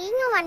Ý của.